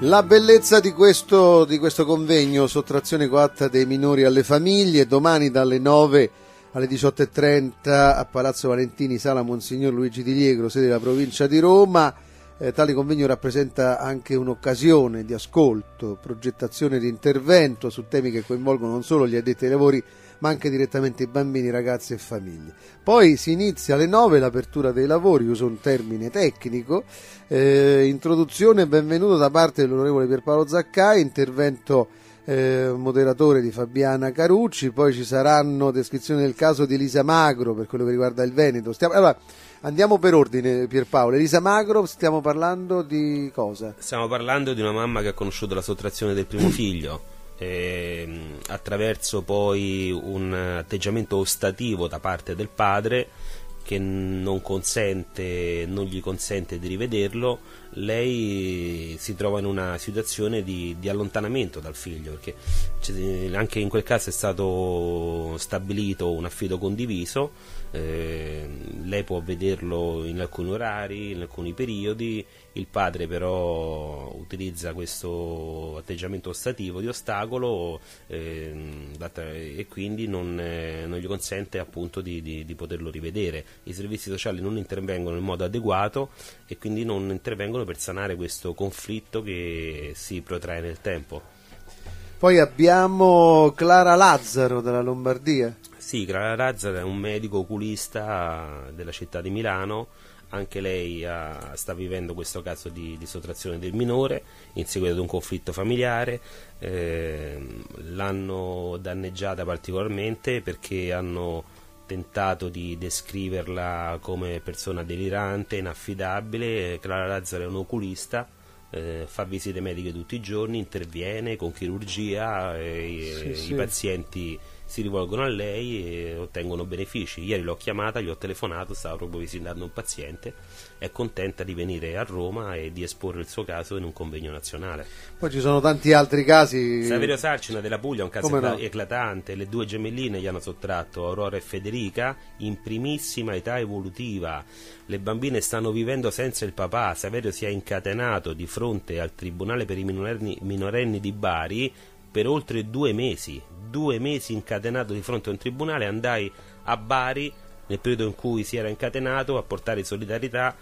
La bellezza di questo, di questo convegno, sottrazione coatta dei minori alle famiglie, domani dalle 9 alle 18.30 a Palazzo Valentini, Sala Monsignor Luigi Di Liegro, sede della provincia di Roma. Eh, tale convegno rappresenta anche un'occasione di ascolto, progettazione di intervento su temi che coinvolgono non solo gli addetti ai lavori, ma anche direttamente i bambini, ragazzi e famiglie. Poi si inizia alle 9 l'apertura dei lavori, uso un termine tecnico, eh, introduzione e benvenuto da parte dell'onorevole Pierpaolo Zaccai, intervento eh, moderatore di Fabiana Carucci, poi ci saranno descrizioni del caso di Elisa Magro per quello che riguarda il Veneto. Stiamo, allora, andiamo per ordine Pierpaolo. Elisa Magro, stiamo parlando di cosa? Stiamo parlando di una mamma che ha conosciuto la sottrazione del primo figlio eh, attraverso poi un atteggiamento ostativo da parte del padre che non, consente, non gli consente di rivederlo, lei si trova in una situazione di, di allontanamento dal figlio, perché anche in quel caso è stato stabilito un affido condiviso, eh, lei può vederlo in alcuni orari, in alcuni periodi, il padre però utilizza questo atteggiamento ostativo di ostacolo eh, e quindi non, eh, non, gli consente appunto di, di, di, poterlo rivedere. I servizi sociali non intervengono in modo adeguato e quindi non intervengono per sanare questo conflitto che si protrae nel tempo. Poi abbiamo Clara Lazzaro dalla Lombardia. Sì, Clara Lazzaro è un medico oculista della città di Milano. Anche lei ha, sta vivendo questo caso di, di, sottrazione del minore in seguito ad un conflitto familiare, eh, l'hanno danneggiata particolarmente perché hanno tentato di descriverla come persona delirante, inaffidabile, Clara Lazzaro è un oculista, eh, fa visite mediche tutti i giorni, interviene con chirurgia, eh, sì, i, sì. i pazienti si rivolgono a lei e ottengono benefici. Ieri l'ho chiamata, gli ho telefonato, stava proprio visitando un paziente, è contenta di venire a Roma e di esporre il suo caso in un convegno nazionale. Poi ci sono tanti altri casi. Saverio Sarcina della Puglia, un caso no? eclatante, le due gemelline gli hanno sottratto Aurora e Federica in primissima età evolutiva. Le bambine stanno vivendo senza il papà, Saverio si è incatenato di fronte al Tribunale per i minorenni, minorenni di Bari per oltre due mesi, due mesi incatenato di fronte a un tribunale, andai a Bari nel periodo in cui si era incatenato a portare solidarietà.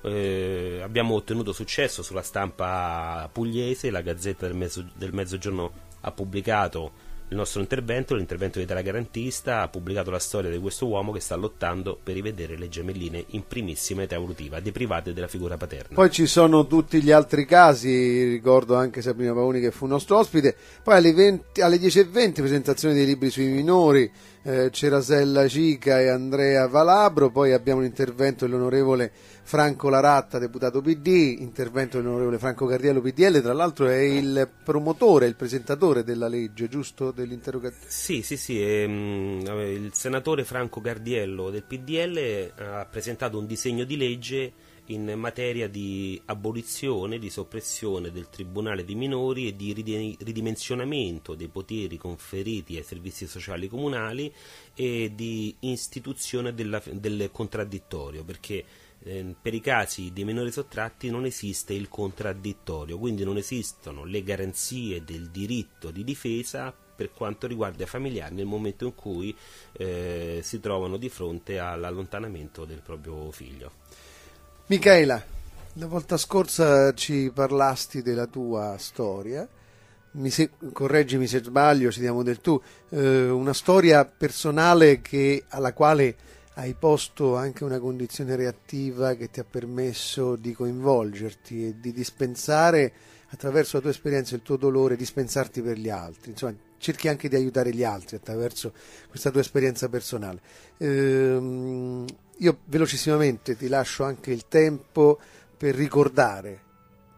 Eh, abbiamo ottenuto successo sulla stampa pugliese, la Gazzetta del, mezzo, del Mezzogiorno ha pubblicato il nostro intervento, l'intervento di Tela Garantista, ha pubblicato la storia di questo uomo che sta lottando per rivedere le gemelline in primissima età evolutiva, deprivate della figura paterna. Poi ci sono tutti gli altri casi, ricordo anche Sabrina Paoni che fu nostro ospite, poi alle, 20, alle 10.20 presentazione dei libri sui minori, eh, Cerasella Cica e Andrea Valabro, poi abbiamo l'intervento dell'onorevole Franco Laratta, deputato PD, intervento dell'onorevole Franco Cardiello PDL, tra l'altro è il promotore, il presentatore della legge, giusto? Dell'interrogativo? Sì, sì, sì, ehm, il senatore Franco Cardiello del PDL ha presentato un disegno di legge in materia di abolizione, di soppressione del Tribunale dei minori e di ridimensionamento dei poteri conferiti ai servizi sociali comunali e di istituzione della, del contraddittorio, perché eh, per i casi dei minori sottratti non esiste il contraddittorio, quindi non esistono le garanzie del diritto di difesa per quanto riguarda i familiari nel momento in cui eh, si trovano di fronte all'allontanamento del proprio figlio. Michaela, la volta scorsa ci parlasti della tua storia, se, correggimi se sbaglio, ci diamo del tu, eh, una storia personale che, alla quale hai posto anche una condizione reattiva che ti ha permesso di coinvolgerti e di dispensare attraverso la tua esperienza e il tuo dolore, dispensarti per gli altri. Insomma, cerchi anche di aiutare gli altri attraverso questa tua esperienza personale. Ehm, io velocissimamente ti lascio anche il tempo per ricordare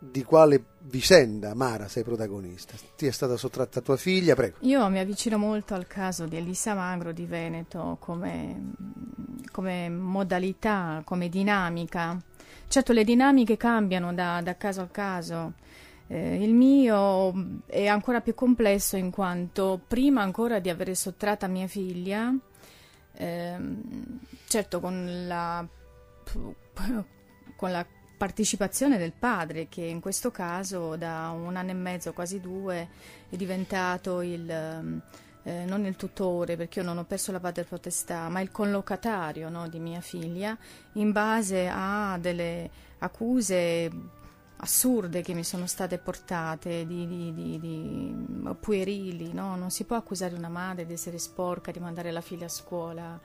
di quale vicenda, Mara, sei protagonista. Ti è stata sottratta tua figlia, prego. Io mi avvicino molto al caso di Elisa Magro di Veneto come, come modalità, come dinamica. Certo, le dinamiche cambiano da, da caso a caso. Eh, il mio è ancora più complesso in quanto prima ancora di avere sottratta mia figlia, ehm, certo con la, con la partecipazione del padre che in questo caso da un anno e mezzo, quasi due, è diventato il, eh, non il tutore perché io non ho perso la potestà, ma il collocatario no, di mia figlia in base a delle accuse assurde che mi sono state portate, di, di, di, di puerili, no? non si può accusare una madre di essere sporca, di mandare la figlia a scuola,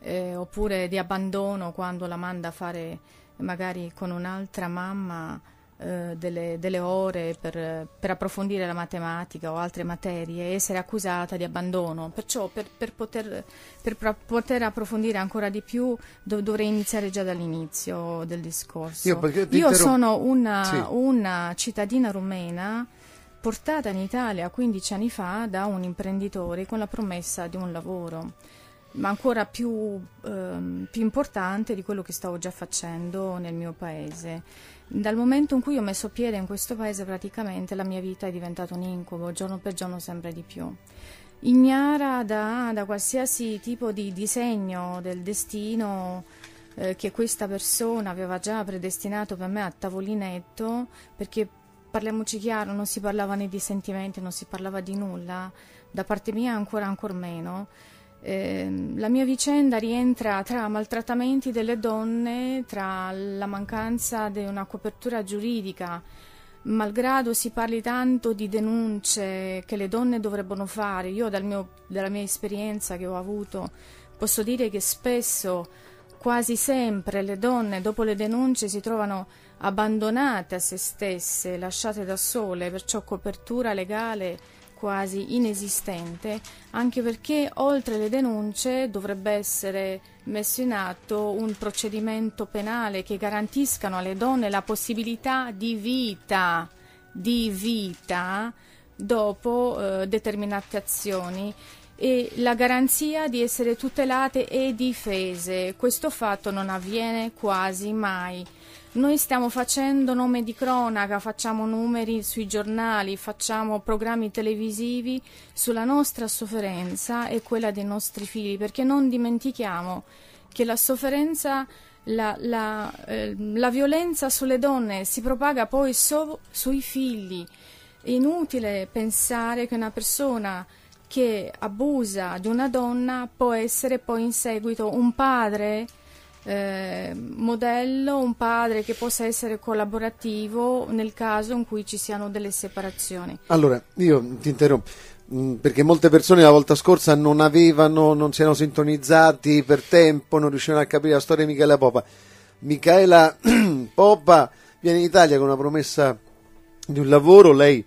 eh, oppure di abbandono quando la manda a fare magari con un'altra mamma eh, delle, delle, ore per, per, approfondire la matematica o altre materie e essere accusata di abbandono. Perciò per, per, poter, per poter, approfondire ancora di più dov- dovrei iniziare già dall'inizio del discorso. Io, Io sono una, sì. una cittadina rumena portata in Italia 15 anni fa da un imprenditore con la promessa di un lavoro ma ancora più, ehm, più, importante di quello che stavo già facendo nel mio paese. Dal momento in cui ho messo piede in questo paese praticamente la mia vita è diventata un incubo, giorno per giorno sempre di più. Ignara da, da qualsiasi tipo di disegno del destino eh, che questa persona aveva già predestinato per me a tavolinetto, perché parliamoci chiaro, non si parlava né di sentimenti, non si parlava di nulla, da parte mia ancora ancora meno. Eh, la mia vicenda rientra tra maltrattamenti delle donne, tra la mancanza di una copertura giuridica, malgrado si parli tanto di denunce che le donne dovrebbero fare, io dal mio, dalla mia esperienza che ho avuto posso dire che spesso, quasi sempre, le donne dopo le denunce si trovano abbandonate a se stesse, lasciate da sole, perciò copertura legale quasi inesistente, anche perché oltre le denunce dovrebbe essere messo in atto un procedimento penale che garantiscano alle donne la possibilità di vita, di vita dopo eh, determinate azioni e la garanzia di essere tutelate e difese. Questo fatto non avviene quasi mai. Noi stiamo facendo nome di cronaca, facciamo numeri sui giornali, facciamo programmi televisivi sulla nostra sofferenza e quella dei nostri figli, perché non dimentichiamo che la sofferenza, la, la, eh, la violenza sulle donne si propaga poi solo sui figli. È inutile pensare che una persona che abusa di una donna può essere poi in seguito un padre eh, modello, un padre che possa essere collaborativo nel caso in cui ci siano delle separazioni. Allora, io ti interrompo mm, perché molte persone la volta scorsa non avevano, non si erano sintonizzati per tempo, non riuscivano a capire la storia di Michela Popa. Michela Popa viene in Italia con una promessa di un lavoro, lei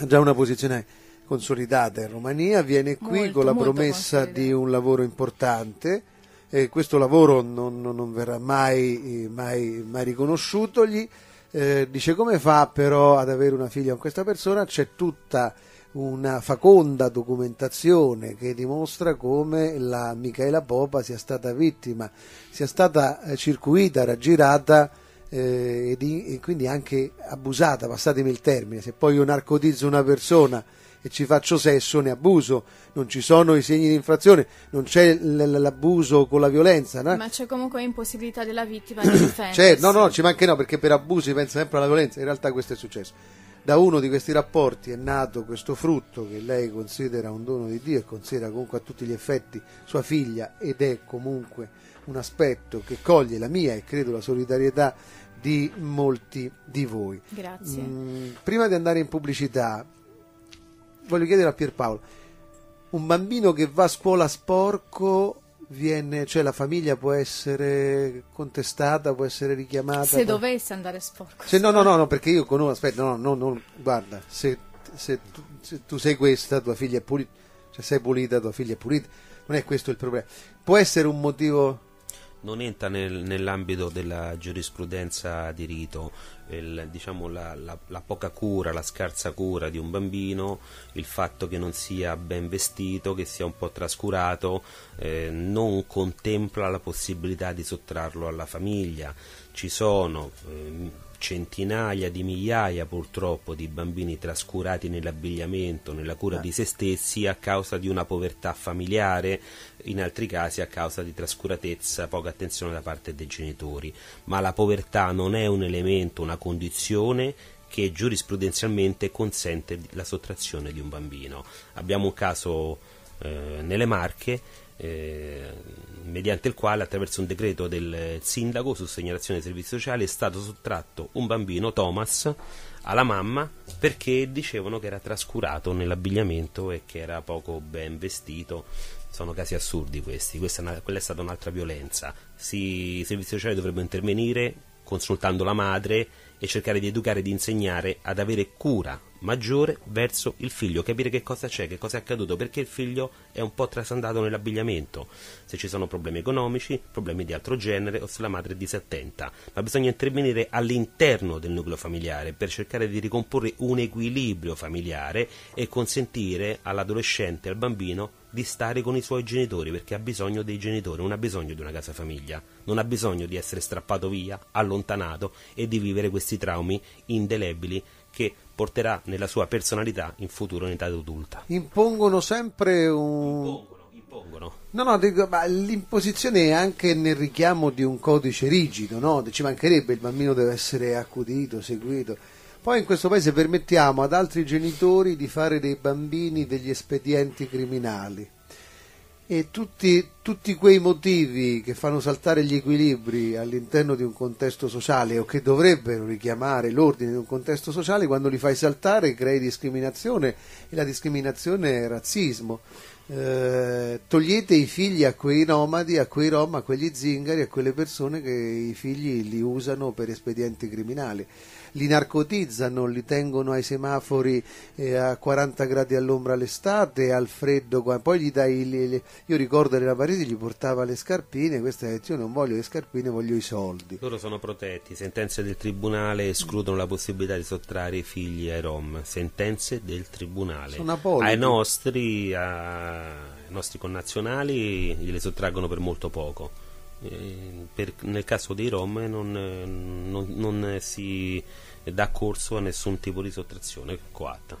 ha già una posizione consolidata in Romania, viene qui molto, con la promessa di un lavoro importante eh, questo lavoro non, non, verrà mai, mai, mai riconosciutogli. Eh, dice come fa però ad avere una figlia con questa persona? C'è tutta una faconda documentazione che dimostra come la Michaela Popa sia stata vittima, sia stata eh, circuita, raggirata eh, e, e, quindi anche abusata, passatemi il termine, se poi io narcotizzo una persona e ci faccio sesso ne abuso, non ci sono i segni di infrazione, non c'è l'abuso con la violenza. No? Ma c'è comunque impossibilità della vittima di difendersi. Certo, no, no, ci manca no, perché per abusi pensa sempre alla violenza, in realtà questo è successo. Da uno di questi rapporti è nato questo frutto che lei considera un dono di Dio e considera comunque a tutti gli effetti sua figlia ed è comunque un aspetto che coglie la mia e credo la solidarietà di molti di voi. Grazie. Mm, prima di andare in pubblicità, voglio chiedere a Pierpaolo, un bambino che va a scuola sporco viene, cioè la famiglia può essere contestata, può essere richiamata. Se può... dovesse andare sporco. Se, no, no, no, no, perché io conosco, aspetta, no, no, no, guarda, se, se, tu, se tu sei questa, tua figlia è pulita, cioè sei pulita, tua figlia è pulita, non è questo il problema. Può essere un motivo non entra nel, nell'ambito della giurisprudenza di rito, il, diciamo, la, la, la, poca cura, la scarsa cura di un bambino, il fatto che non sia ben vestito, che sia un po' trascurato, eh, non contempla la possibilità di sottrarlo alla famiglia. Ci sono, eh, centinaia di migliaia purtroppo di bambini trascurati nell'abbigliamento, nella cura Ah. di se stessi a causa di una povertà familiare, in altri casi a causa di trascuratezza, poca attenzione da parte dei genitori. Ma la povertà non è un elemento, una condizione che giurisprudenzialmente consente la sottrazione di un bambino. Abbiamo un caso eh, nelle Marche eh, mediante il quale attraverso un decreto del sindaco su segnalazione dei servizi sociali è stato sottratto un bambino, Thomas, alla mamma perché dicevano che era trascurato nell'abbigliamento e che era poco ben vestito. Sono casi assurdi questi, questa è una- quella è stata un'altra violenza. Si- I servizi sociali dovrebbero intervenire consultando la madre e cercare di educare e di insegnare ad avere cura maggiore verso il figlio, capire che cosa c'è, che cosa è accaduto, perché il figlio è un po' trasandato nell'abbigliamento, se ci sono problemi economici, problemi di altro genere o se la madre è disattenta, ma bisogna intervenire all'interno del nucleo familiare per cercare di ricomporre un equilibrio familiare e consentire all'adolescente al bambino di stare con i suoi genitori perché ha bisogno dei genitori, non ha bisogno di una casa famiglia, non ha bisogno di essere strappato via, allontanato e di vivere questi traumi indelebili che porterà nella sua personalità in futuro in età adulta. Impongono sempre un... Impongono, impongono. No, no, dico, ma l'imposizione è anche nel richiamo di un codice rigido, no? Ci mancherebbe, il bambino deve essere accudito, seguito. Poi in questo paese permettiamo ad altri genitori di fare dei bambini degli espedienti criminali. E tutti, tutti quei motivi che fanno saltare gli equilibri all'interno di un contesto sociale o che dovrebbero richiamare l'ordine di un contesto sociale, quando li fai saltare crei discriminazione e la discriminazione è razzismo. Eh, togliete i figli a quei nomadi, a quei rom, a quegli zingari, a quelle persone che i figli li usano per espedienti criminali. Li narcotizzano, li tengono ai semafori eh, a 40 gradi all'ombra l'estate, al freddo, poi gli dai. le- le- io ricordo nella Parisi gli portava le scarpine, questa è io non voglio le scarpine, voglio i soldi. Loro sono protetti, sentenze del tribunale escludono la possibilità di sottrarre i figli ai Rom, sentenze del tribunale. Ai nostri, a- ai nostri connazionali gliele sottraggono per molto poco. Eh, per- nel caso dei Rom non, non- non si dà corso a nessun tipo di sottrazione coatta.